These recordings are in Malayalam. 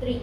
three.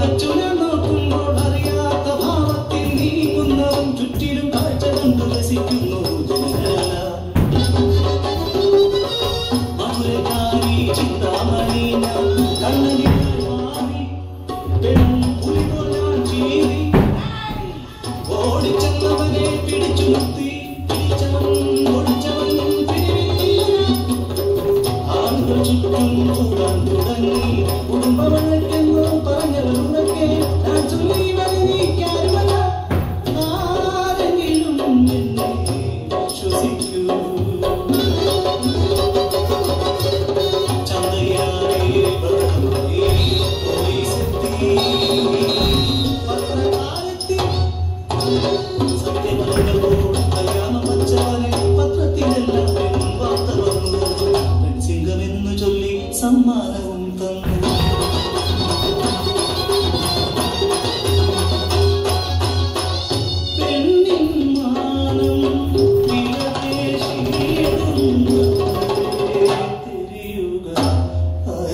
അകച്ചുല നോക്കുമ്പോൾ അറിയാത്ത ഭാവത്തിൽ നീങ്ങുന്നവൻ ചുറ്റിലും